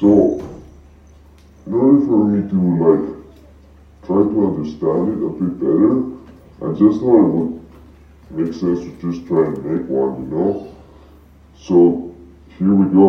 So, in order for me to like try to understand it a bit better, I just thought it would make sense to just try and make one, you know? So, here we go.